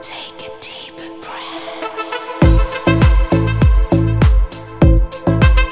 Take it.